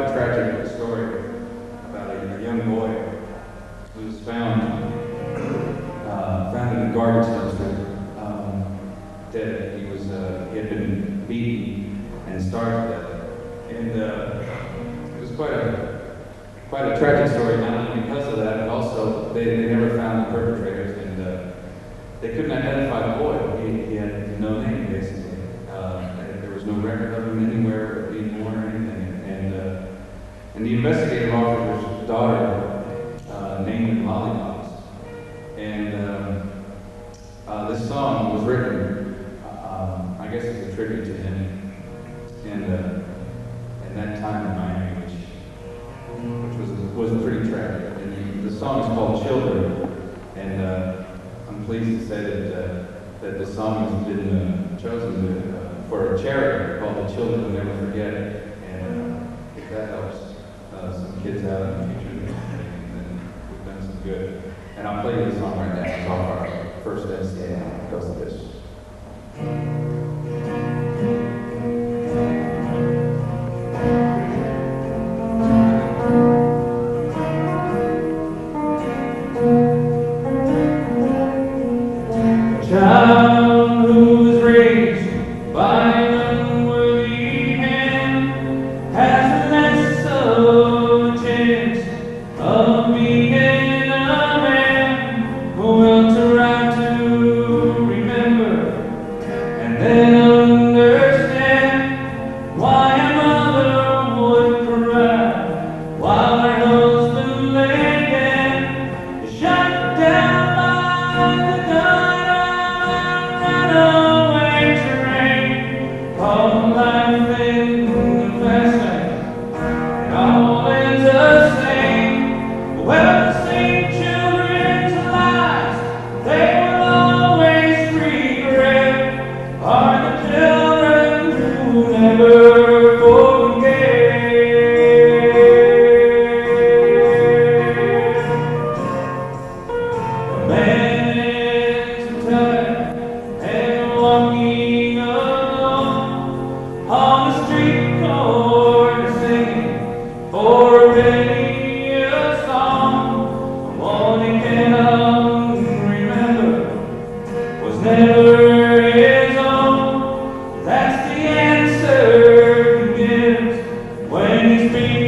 quite tragic story about a, young boy who was found, uh, found in a garbage dumpster, um, dead. He was, uh, he had been beaten and starved to death. And uh, it was quite a, quite a tragic story, not only because of that, but also they, they never found the perpetrators. And uh, they couldn't identify the boy. He, he had no name, basically. Uh, there was no record of him anywhere and the investigative officer's daughter uh, named him Lollipops. And um, uh, this song was written, um, I guess it's a tribute to him. And uh, in that time in Miami, which, which was, was pretty tragic. And the, the song is called Children. And uh, I'm pleased to say that, uh, that the song has been uh, chosen uh, for a charity called The Children Will Never Forget. And uh, if that helps uh, some kids out in the future, then we've done some good. And I'll play the song right now. It's off our first SDA. It goes like this. A Well, também experiência.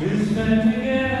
We'll spend together.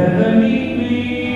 For the